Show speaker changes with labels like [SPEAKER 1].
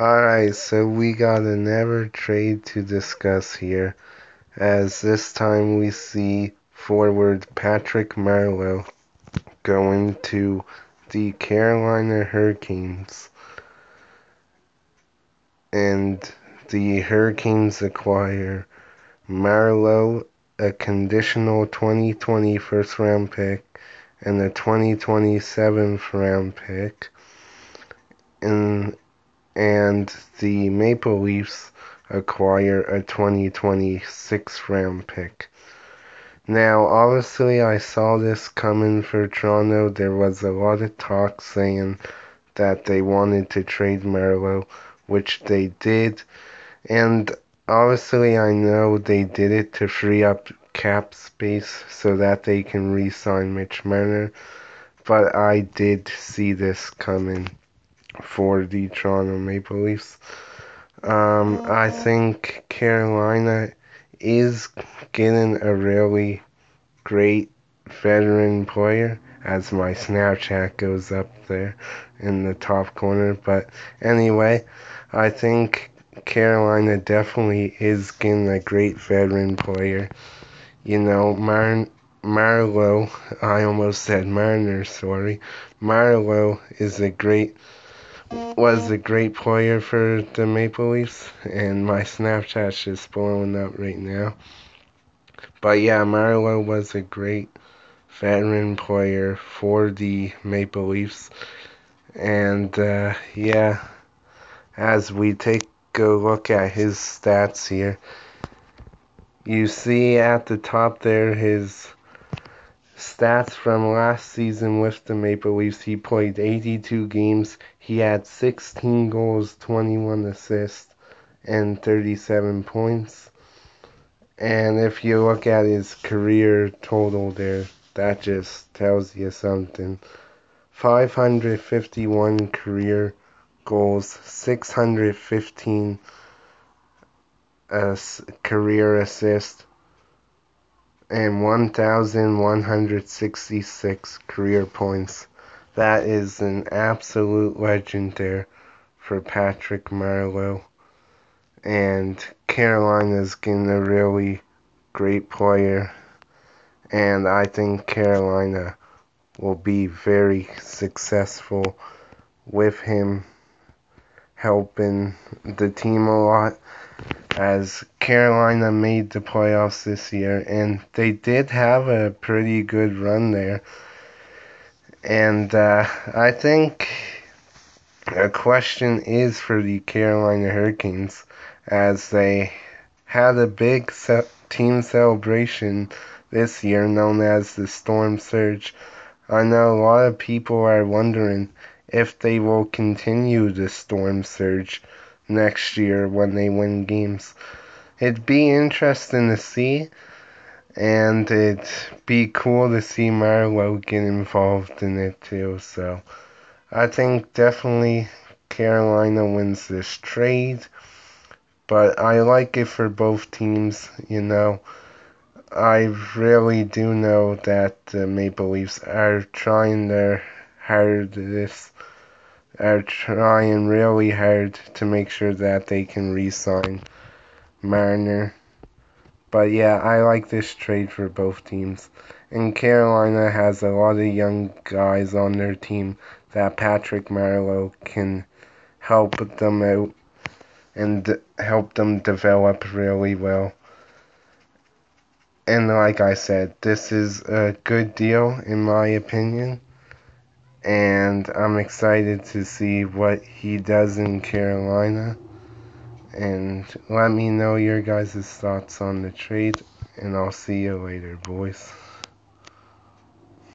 [SPEAKER 1] Alright, so we got another trade to discuss here, as this time we see forward Patrick Marleau going to the Carolina Hurricanes. And the Hurricanes acquire Marleau, a conditional 2020 first round pick, and a 2027 round pick. And and the Maple Leafs acquire a 2026 round pick. Now, obviously, I saw this coming for Toronto. There was a lot of talk saying that they wanted to trade Marleau, which they did. And obviously, I know they did it to free up cap space so that they can re sign Mitch Marner. But I did see this coming for the Toronto Maple Leafs. Um, I think Carolina is getting a really great veteran player as my Snapchat goes up there in the top corner. But anyway, I think Carolina definitely is getting a great veteran player. You know, Mar- Marleau, I almost said Marner, sorry. Marleau is a great was a great player for the Maple Leafs, and my Snapchat's just blowing up right now. But yeah, Marleau was a great veteran player for the Maple Leafs, and uh, yeah, as we take a look at his stats here, you see at the top there his stats from last season with the Maple Leafs. He played 82 games. He had 16 goals, 21 assists, and 37 points. And if you look at his career total there, that just tells you something. 551 career goals, 615 uh, career assists, and 1,166 career points. That is an absolute legend there for Patrick Marleau. And Carolina's getting a really great player. And I think Carolina will be very successful with him helping the team a lot as Carolina made the playoffs this year, and they did have a pretty good run there. And uh, I think a question is for the Carolina Hurricanes as they had a big team celebration this year known as the Storm Surge. I know a lot of people are wondering if they will continue the Storm Surge next year when they win games. It'd be interesting to see, and it'd be cool to see Marleau get involved in it too. So I think definitely Carolina wins this trade, but I like it for both teams, you know. I really do know that the Maple Leafs are trying their hardest are trying really hard to make sure that they can re-sign Marner. But yeah, I like this trade for both teams. And Carolina has a lot of young guys on their team that Patrick Marleau can help them out and help them develop really well. And like I said, this is a good deal in my opinion and I'm excited to see what he does in Carolina. And let me know your guys' thoughts on the trade, and I'll see you later, boys.